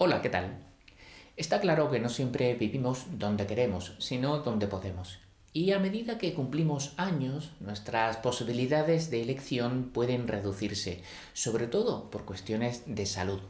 Hola, ¿qué tal? Está claro que no siempre vivimos donde queremos, sino donde podemos. Y a medida que cumplimos años, nuestras posibilidades de elección pueden reducirse, sobre todo por cuestiones de salud.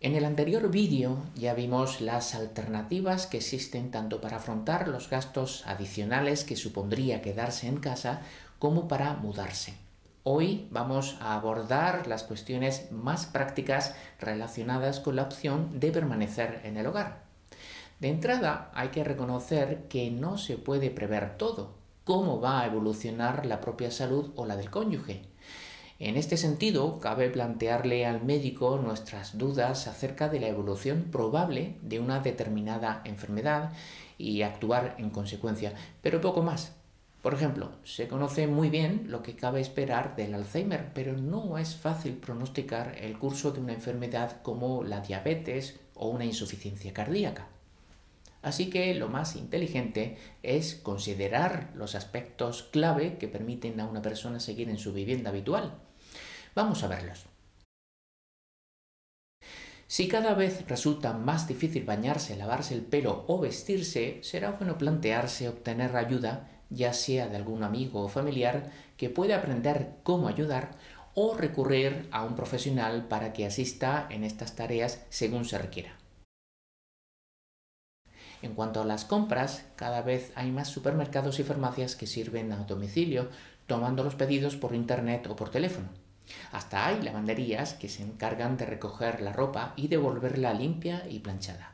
En el anterior vídeo ya vimos las alternativas que existen tanto para afrontar los gastos adicionales que supondría quedarse en casa como para mudarse. Hoy vamos a abordar las cuestiones más prácticas relacionadas con la opción de permanecer en el hogar. De entrada hay que reconocer que no se puede prever todo, cómo va a evolucionar la propia salud o la del cónyuge. En este sentido, cabe plantearle al médico nuestras dudas acerca de la evolución probable de una determinada enfermedad y actuar en consecuencia, pero poco más. Por ejemplo, se conoce muy bien lo que cabe esperar del Alzheimer, pero no es fácil pronosticar el curso de una enfermedad como la diabetes o una insuficiencia cardíaca. Así que lo más inteligente es considerar los aspectos clave que permiten a una persona seguir en su vivienda habitual. Vamos a verlos. Si cada vez resulta más difícil bañarse, lavarse el pelo o vestirse, será bueno plantearse obtener ayuda ya sea de algún amigo o familiar que puede aprender cómo ayudar o recurrir a un profesional para que asista en estas tareas según se requiera. En cuanto a las compras, cada vez hay más supermercados y farmacias que sirven a domicilio, tomando los pedidos por internet o por teléfono. Hasta hay lavanderías que se encargan de recoger la ropa y devolverla limpia y planchada.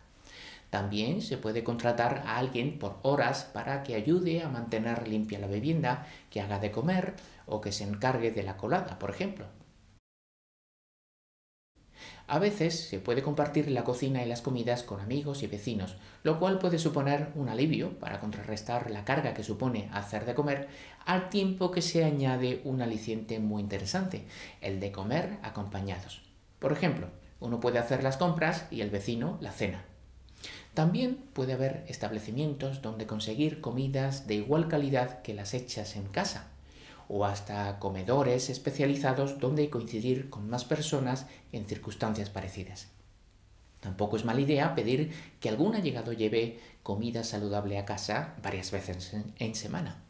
También se puede contratar a alguien por horas para que ayude a mantener limpia la vivienda, que haga de comer o que se encargue de la colada, por ejemplo. A veces se puede compartir la cocina y las comidas con amigos y vecinos, lo cual puede suponer un alivio para contrarrestar la carga que supone hacer de comer, al tiempo que se añade un aliciente muy interesante, el de comer acompañados. Por ejemplo, uno puede hacer las compras y el vecino la cena. También puede haber establecimientos donde conseguir comidas de igual calidad que las hechas en casa, o hasta comedores especializados donde coincidir con más personas en circunstancias parecidas. Tampoco es mala idea pedir que algún allegado lleve comida saludable a casa varias veces en semana.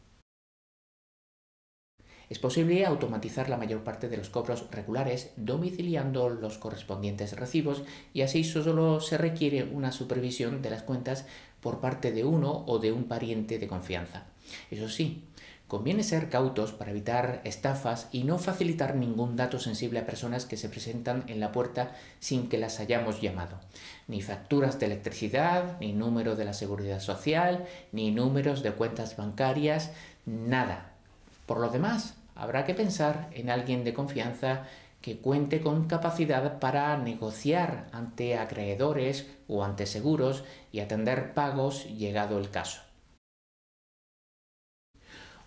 Es posible automatizar la mayor parte de los cobros regulares domiciliando los correspondientes recibos y así solo se requiere una supervisión de las cuentas por parte de uno o de un pariente de confianza. Eso sí, conviene ser cautos para evitar estafas y no facilitar ningún dato sensible a personas que se presentan en la puerta sin que las hayamos llamado. Ni facturas de electricidad, ni número de la seguridad social, ni números de cuentas bancarias, nada. Por lo demás, habrá que pensar en alguien de confianza que cuente con capacidad para negociar ante acreedores o ante seguros y atender pagos llegado el caso.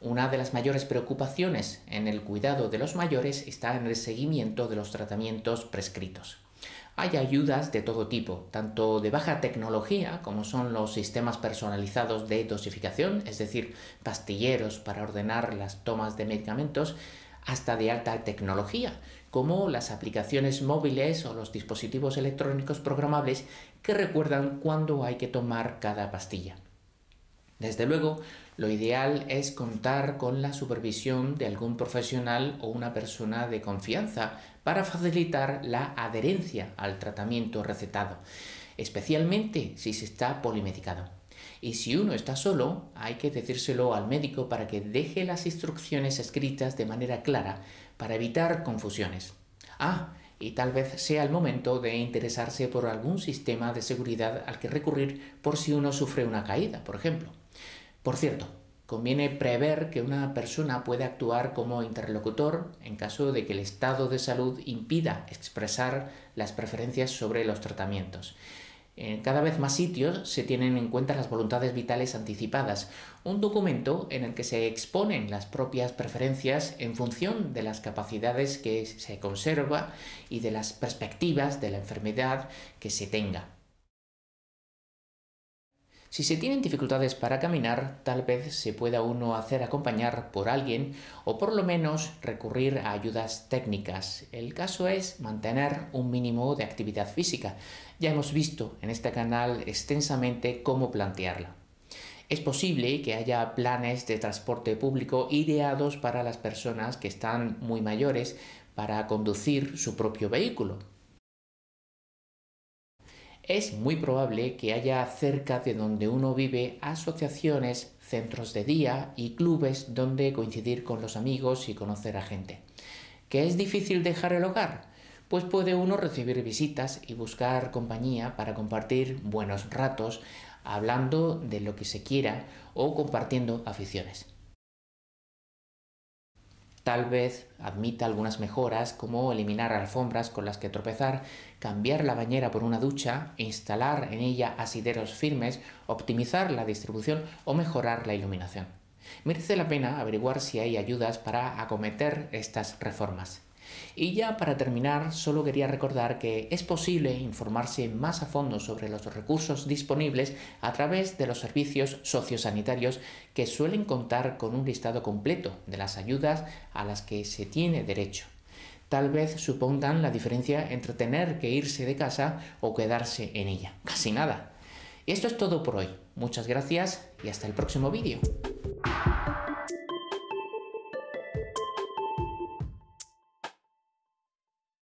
Una de las mayores preocupaciones en el cuidado de los mayores está en el seguimiento de los tratamientos prescritos. Hay ayudas de todo tipo, tanto de baja tecnología, como son los sistemas personalizados de dosificación, es decir, pastilleros para ordenar las tomas de medicamentos, hasta de alta tecnología, como las aplicaciones móviles o los dispositivos electrónicos programables que recuerdan cuándo hay que tomar cada pastilla. Desde luego, lo ideal es contar con la supervisión de algún profesional o una persona de confianza para facilitar la adherencia al tratamiento recetado, especialmente si se está polimedicado. Y si uno está solo, hay que decírselo al médico para que deje las instrucciones escritas de manera clara para evitar confusiones. Ah, y tal vez sea el momento de interesarse por algún sistema de seguridad al que recurrir por si uno sufre una caída, por ejemplo. Por cierto, conviene prever que una persona puede actuar como interlocutor en caso de que el estado de salud impida expresar las preferencias sobre los tratamientos. En cada vez más sitios se tienen en cuenta las voluntades vitales anticipadas, un documento en el que se exponen las propias preferencias en función de las capacidades que se conserva y de las perspectivas de la enfermedad que se tenga. Si se tienen dificultades para caminar, tal vez se pueda uno hacer acompañar por alguien o por lo menos recurrir a ayudas técnicas. El caso es mantener un mínimo de actividad física. Ya hemos visto en este canal extensamente cómo plantearla. Es posible que haya planes de transporte público ideados para las personas que están muy mayores para conducir su propio vehículo. Es muy probable que haya cerca de donde uno vive asociaciones, centros de día y clubes donde coincidir con los amigos y conocer a gente. ¿Que es difícil dejar el hogar? Pues puede uno recibir visitas y buscar compañía para compartir buenos ratos, hablando de lo que se quiera o compartiendo aficiones. Tal vez admita algunas mejoras como eliminar alfombras con las que tropezar, cambiar la bañera por una ducha, instalar en ella asideros firmes, optimizar la distribución o mejorar la iluminación. Merece la pena averiguar si hay ayudas para acometer estas reformas. Y ya para terminar, solo quería recordar que es posible informarse más a fondo sobre los recursos disponibles a través de los servicios sociosanitarios que suelen contar con un listado completo de las ayudas a las que se tiene derecho. Tal vez supongan la diferencia entre tener que irse de casa o quedarse en ella. Casi nada. Esto es todo por hoy. Muchas gracias y hasta el próximo vídeo.